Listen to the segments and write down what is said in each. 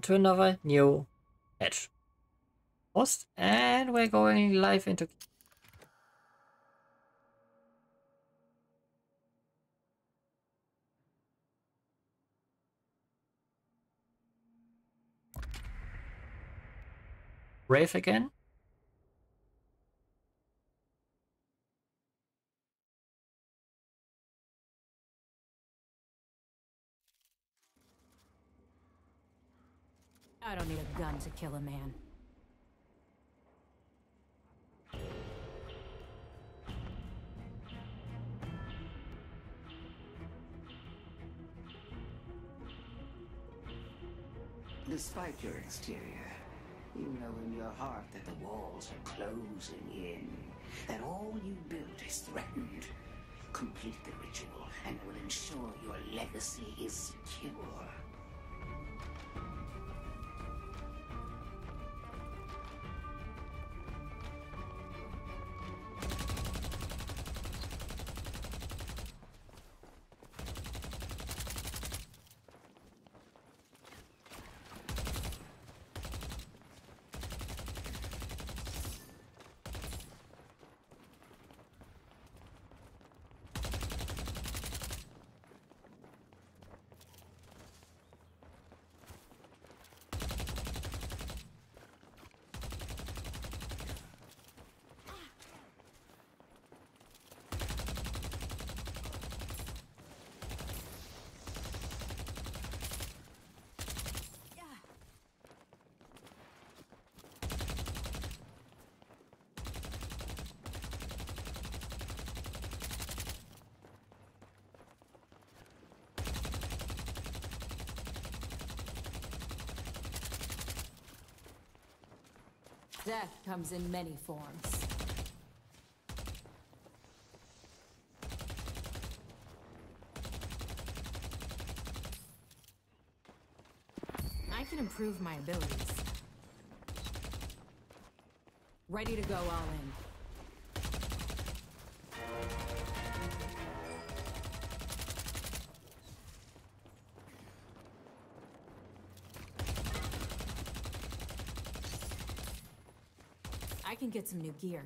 to another new patch post and we're going live into Brave again I don't need a gun to kill a man. Despite your exterior, you know in your heart that the walls are closing in, that all you built is threatened. Complete the ritual, and it will ensure your legacy is secure. Death comes in many forms. I can improve my abilities. Ready to go all in. Get some new gear.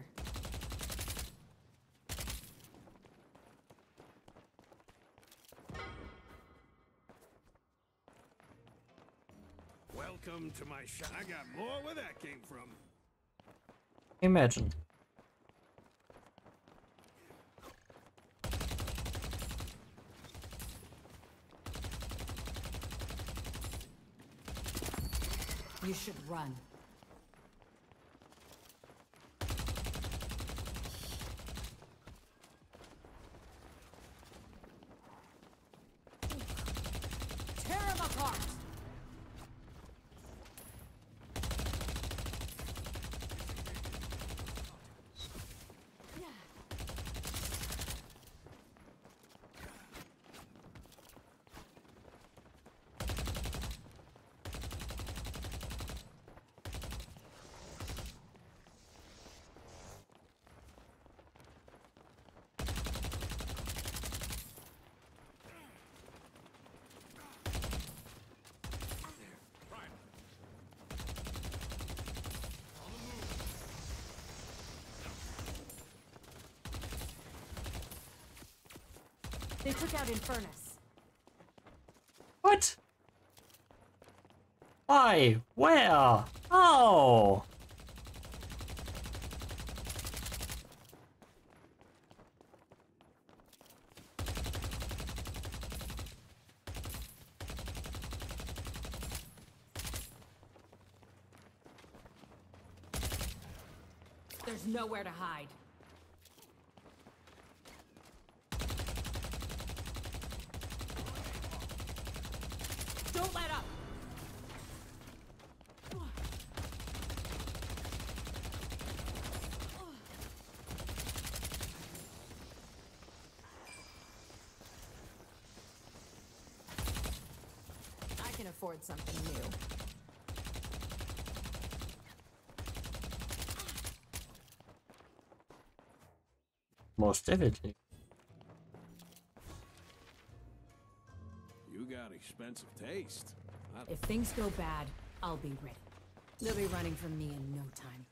Welcome to my shop. I got more where that came from. Imagine. You should run. They took out Infernus. What? Why? Where? Oh! There's nowhere to hide. Don't let up! I can afford something new. Most definitely. You got expensive taste. I If things go bad, I'll be ready. They'll be running from me in no time.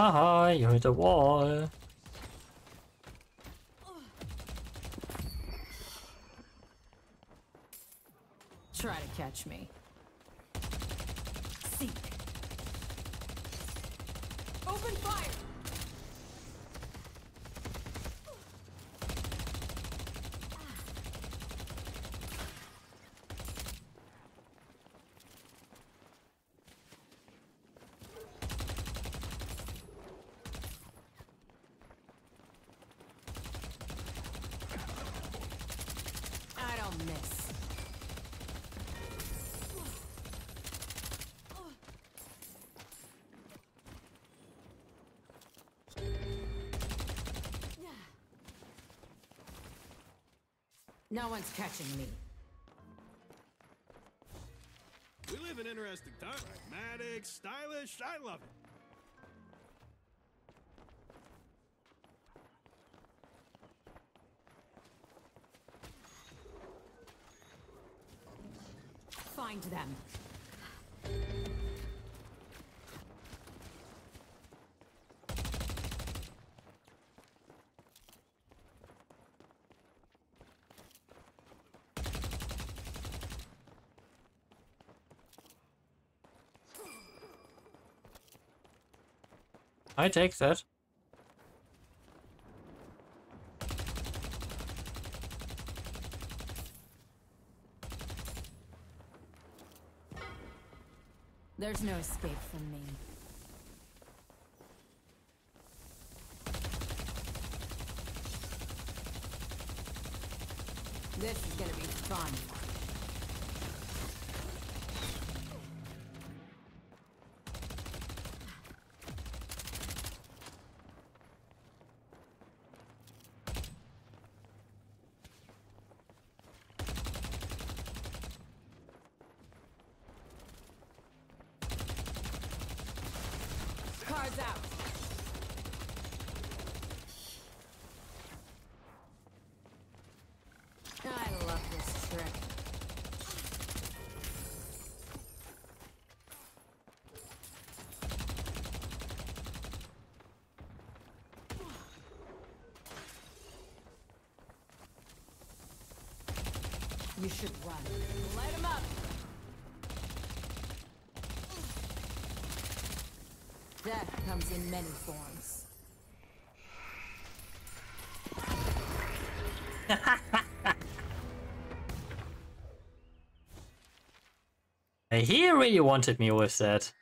Haha, you hit a wall. Try to catch me. Seek. Open fire! I don't miss. No one's catching me. We live in interesting times. Pragmatic, stylish, I love it. Find them. I take that. There's no escape from me. This is gonna be fun. Cards out. I love this trick. You should run. Light him up. Death comes in many forms. He really wanted me with that.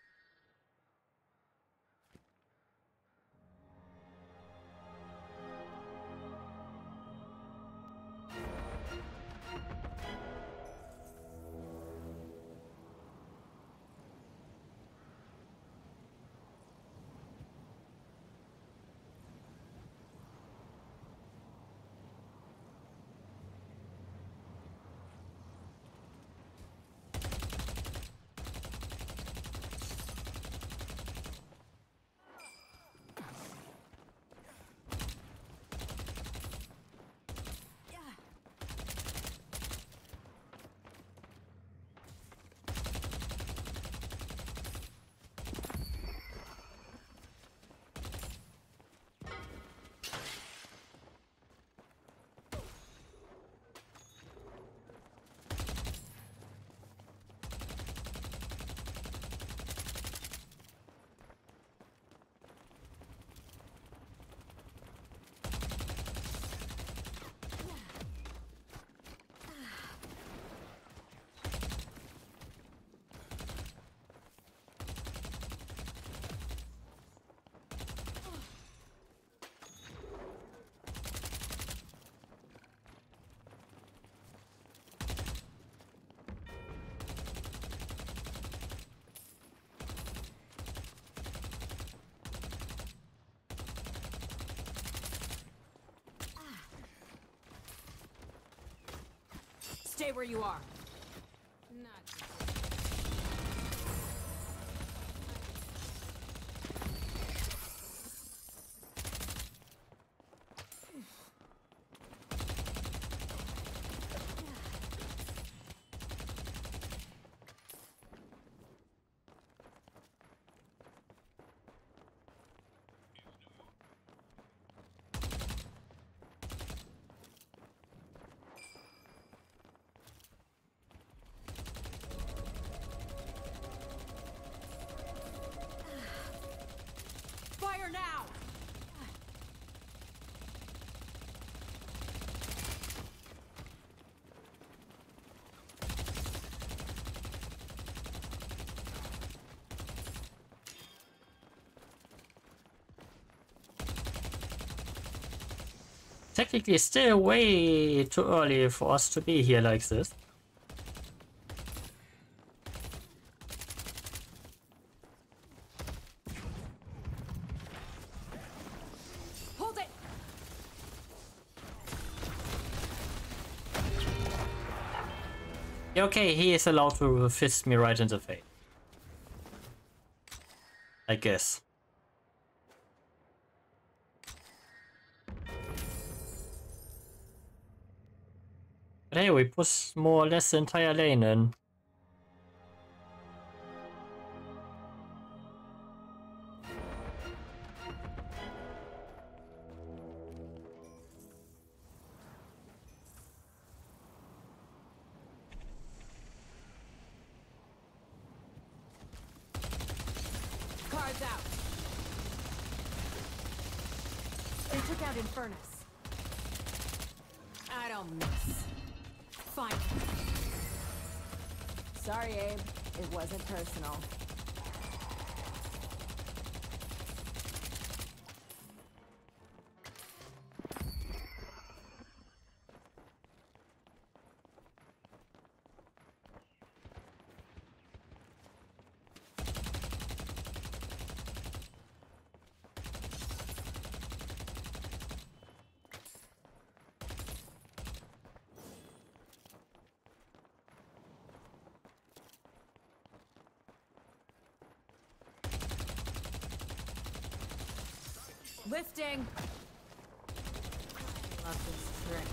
Stay where you are. Not. Fire now! Technically still way too early for us to be here like this. Hold it! Yeah, Okay, he is allowed to fist me right in the face. I guess. We push more or less the entire lane in. Sorry, Abe. It wasn't personal. Lifting. Love this trick.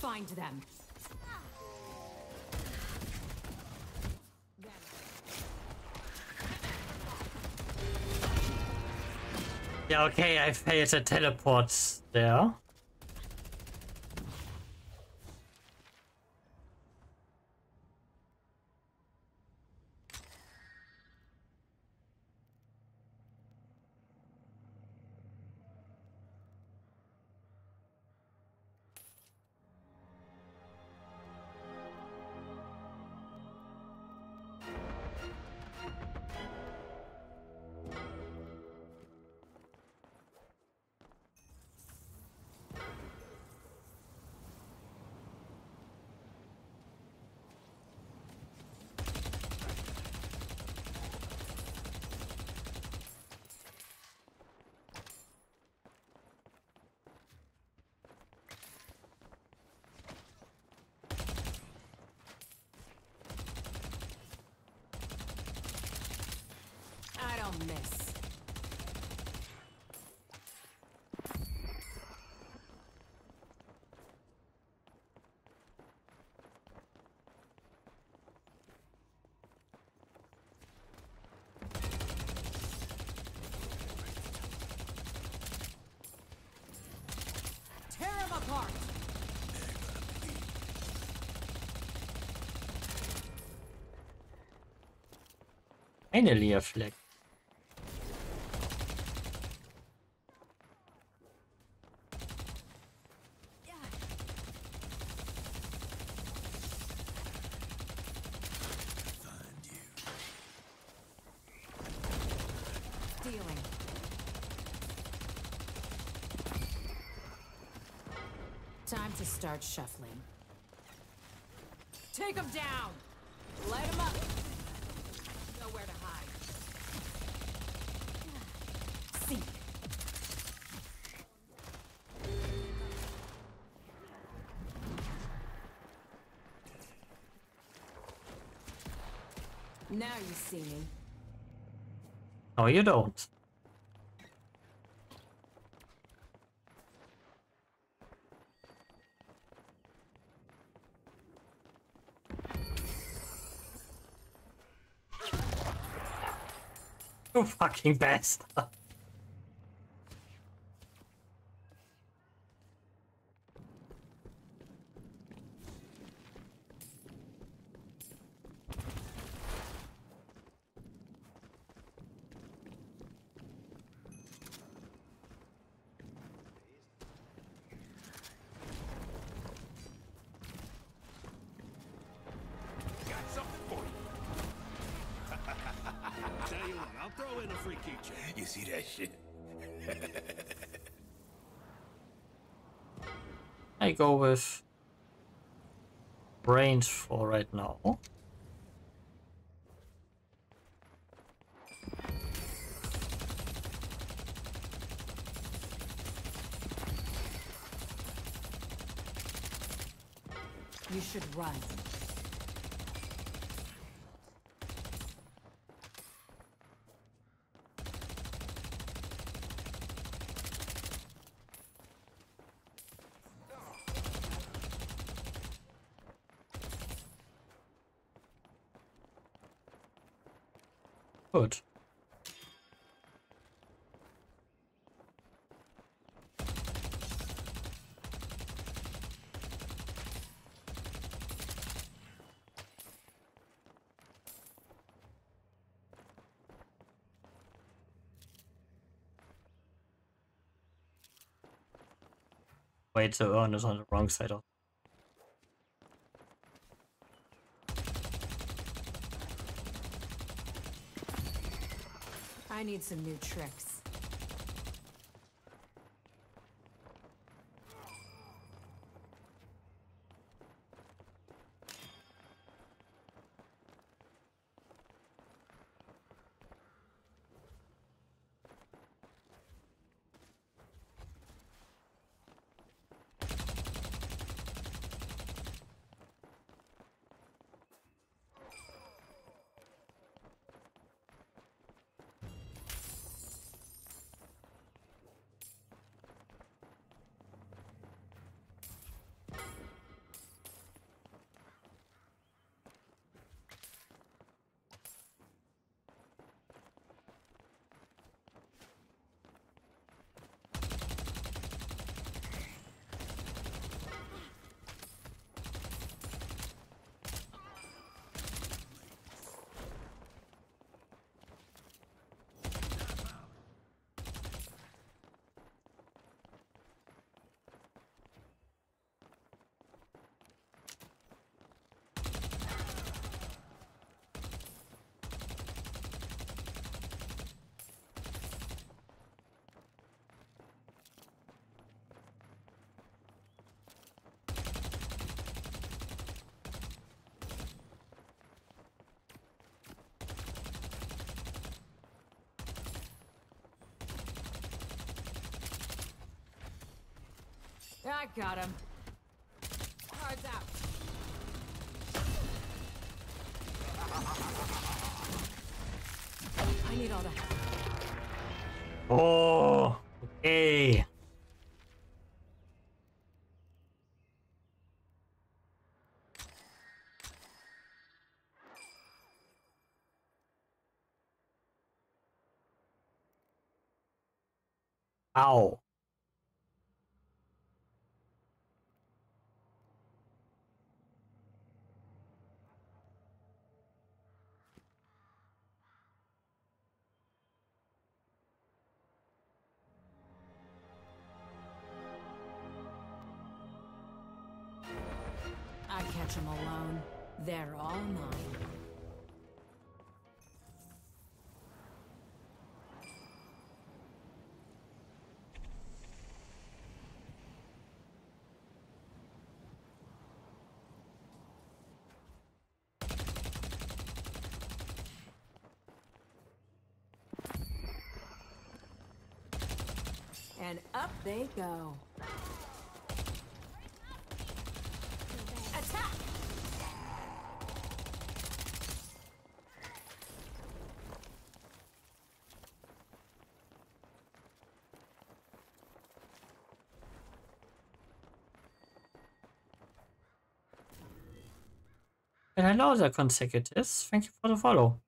Find them. Okay, I failed a teleport there. Finally a flag. Time to start shuffling. Take them down! Light them up! Nowhere to hide. See. Now you see me. No, you don't. You fucking bastard. Go with brains for right now. You should run. Good. Wait, so Earn is on the wrong side of I need some new tricks. I got him. Cards out. I need all that. Oh, okay. Ow. touch them alone. They're all mine. And up they go. And hello there, consecutives. Thank you for the follow.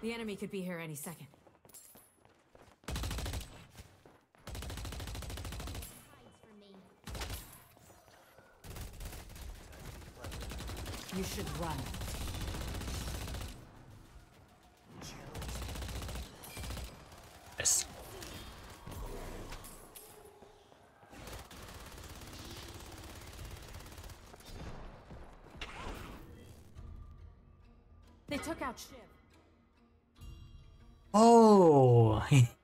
The enemy could be here any second. You should run. Yes. They took out Shiv. Oh.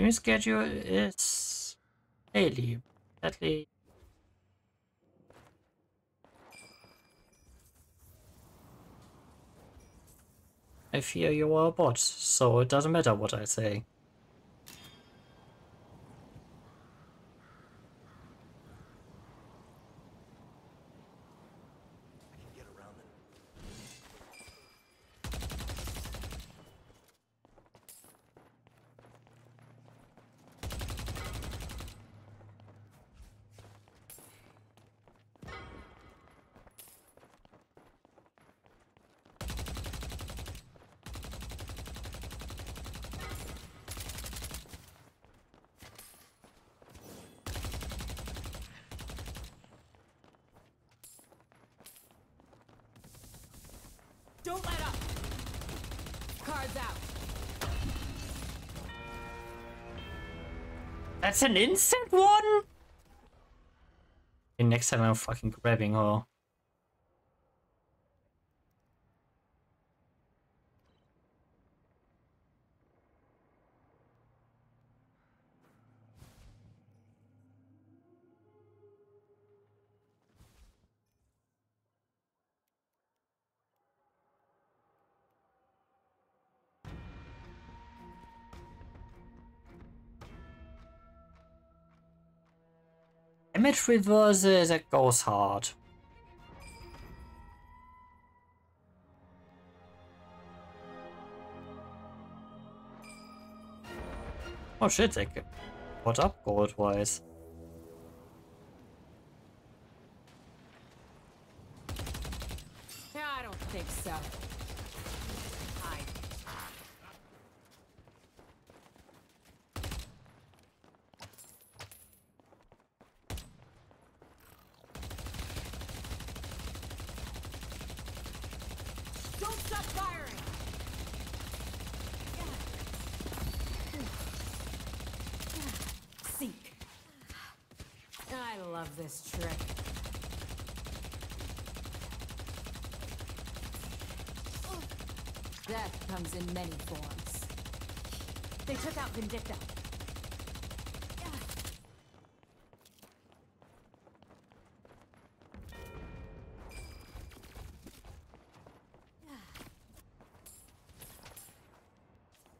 Streaming schedule is daily. Sadly. I fear you are a bot, so it doesn't matter what I say. An instant one? Okay, next time I'm fucking grabbing her. Damage reverses, that goes hard. Oh shit, get what up gold wise. Yeah, I don't think so. Hide. Don't stop firing! Seek. I love this trick. Death comes in many forms. They took out Vindicta.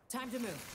Time to move.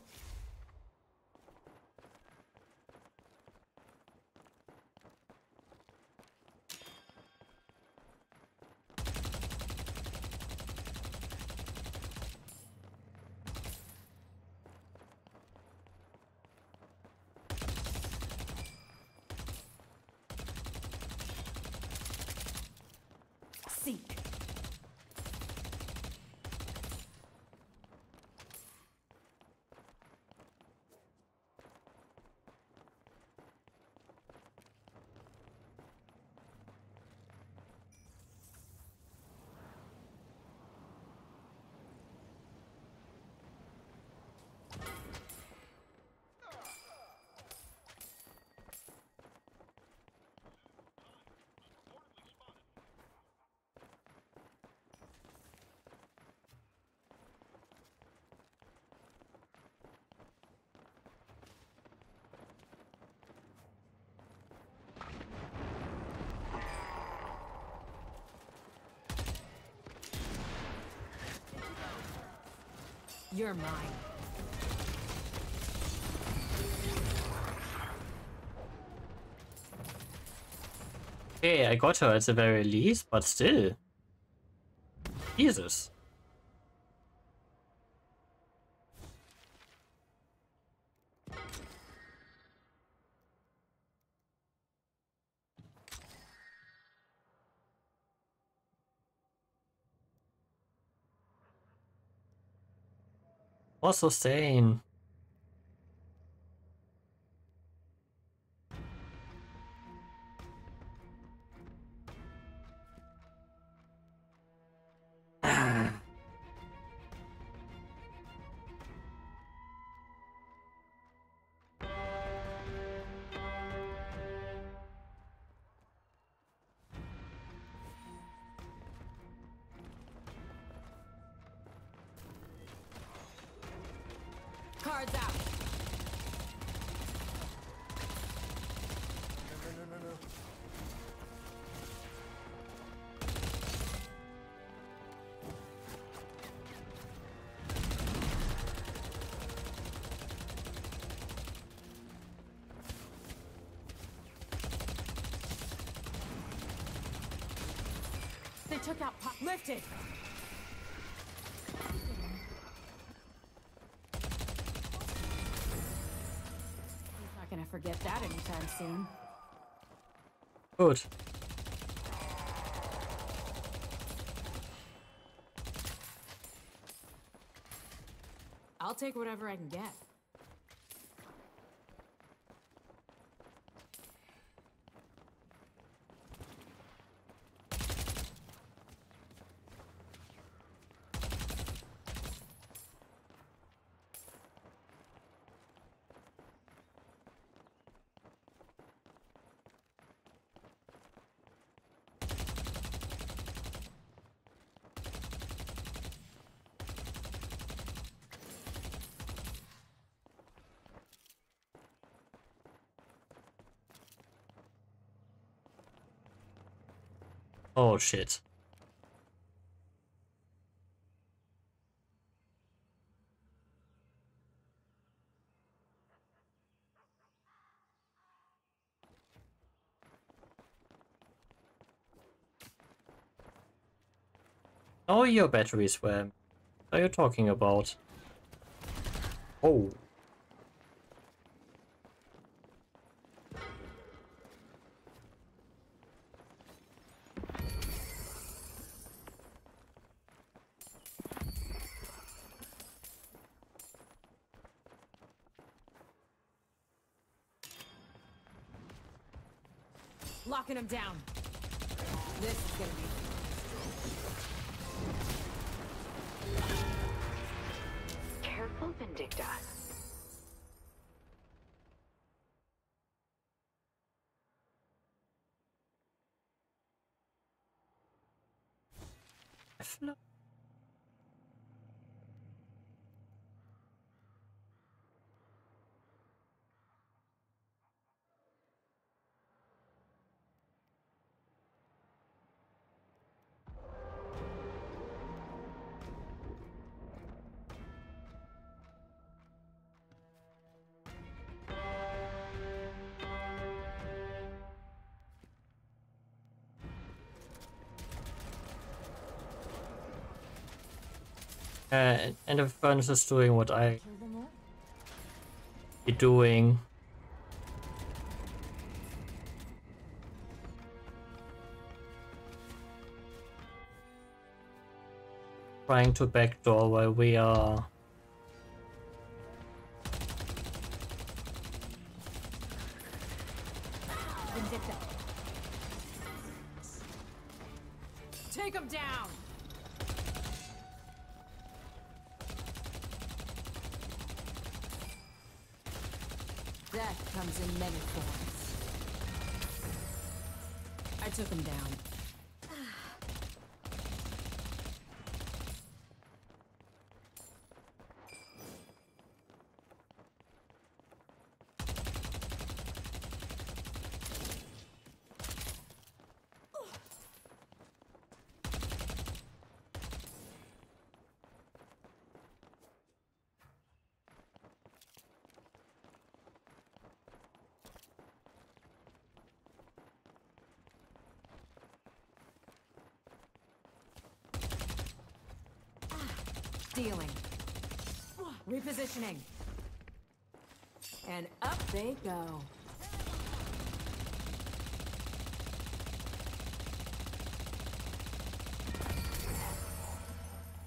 You're mine. Okay, I got her at the very least, but still. Jesus. More sustain. They took out pop lifted. He's not gonna forget that anytime soon. Good. I'll take whatever I can get. Oh shit. Oh, your batteries were. What are you talking about? Oh. Locking him down. This is gonna be. Careful, Vindicta. I Uh, and the furnace is doing what I be doing. Trying to backdoor while we are Death comes in many forms. I took him down. Repositioning. And up they go.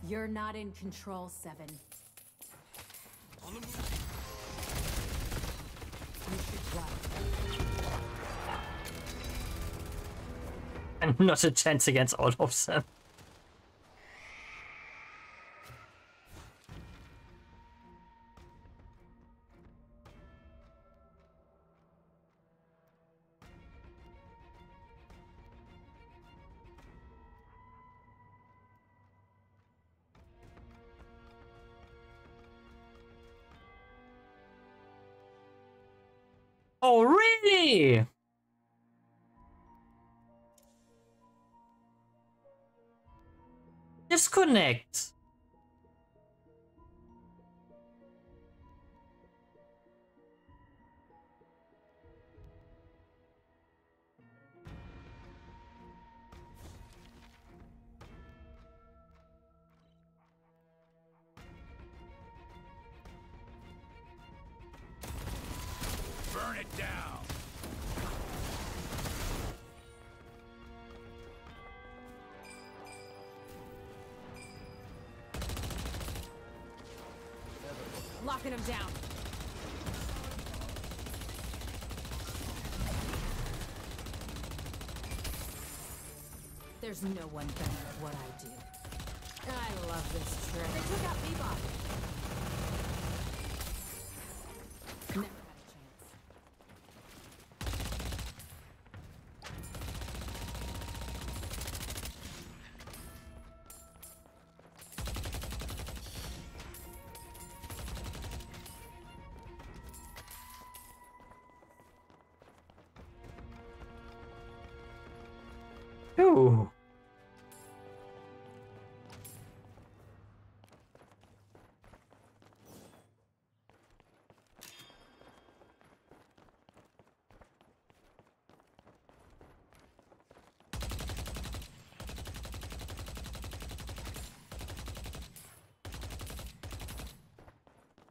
You're not in control, Seven. On the move. You should run. And not a chance against all of them. Oh, really? Disconnect. There's no one better at what I do. I love this trick. They took out Bebop. Never had a chance. Ooh.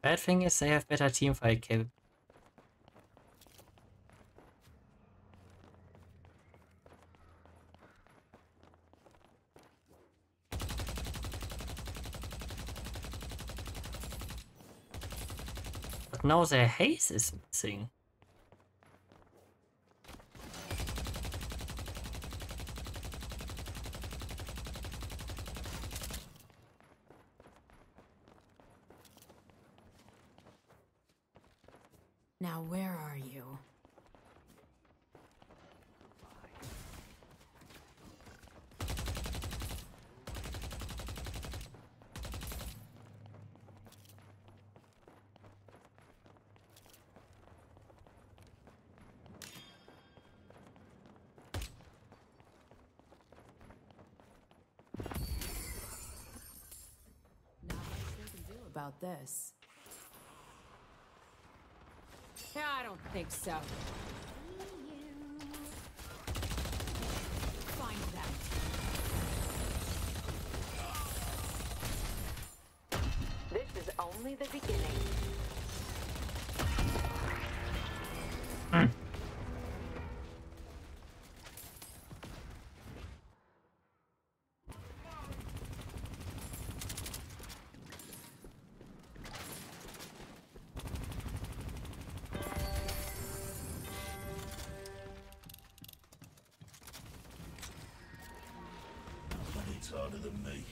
Bad thing is they have better team fight cap But now their haze is missing. Now where are you? About this. Yeah, I don't think so. Find. This is only the beginning. It's harder than me.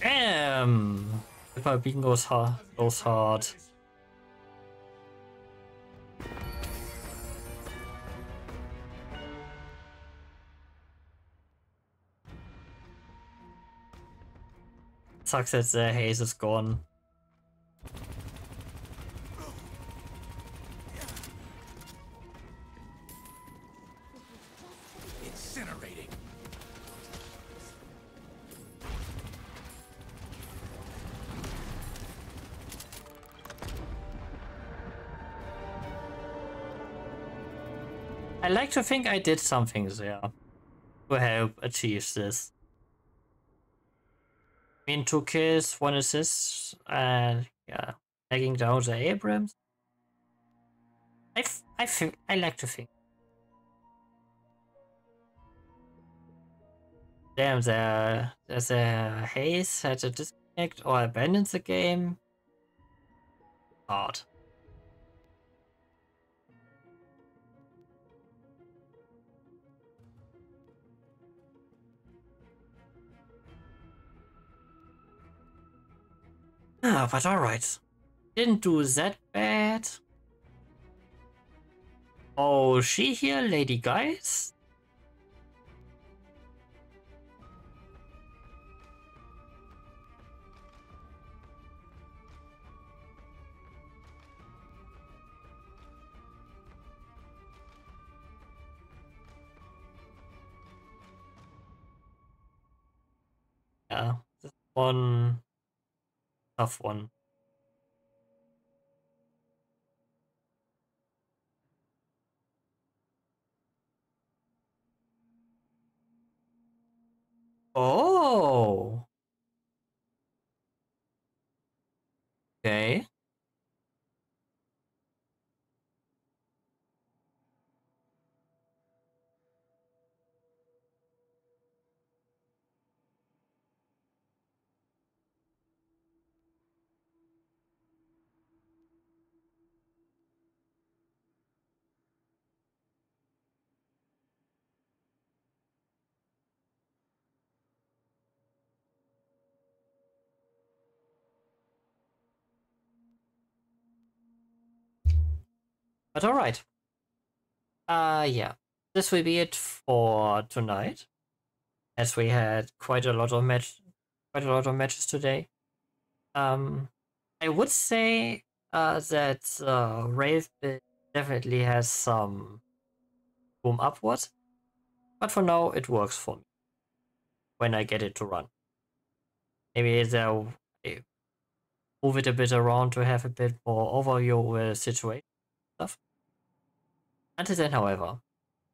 Damn! If my beacon goes hard, goes hard. Sucks that the haze is gone. To think I did something there to help achieve this. I mean, two kills, one assist, and yeah, taking down the Abrams. I, I think I like to think. Damn, there, there's a haze had to disconnect or abandon the game. Hard. Ah, but alright. Didn't do that bad. Oh, she here, Lady Geist? Yeah, this one tough one. Oh. Okay. But alright. Uh yeah. This will be it for tonight. As we had quite a lot of match quite a lot of matches today. Um I would say uh that uh Wraith definitely has some boom upwards. But for now it works for me. When I get it to run. Maybe they'll eh, move it a bit around to have a bit more overview of situation stuff. Until then, however,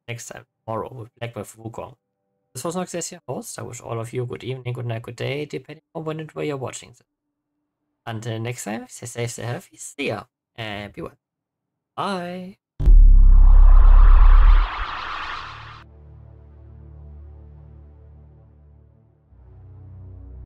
next time, tomorrow, with Black Myth Wukong. This was Nox your host. I wish all of you good evening, good night, good day, depending on when and where you're watching this. Until next time, stay safe, stay healthy, see ya, and be well. Bye.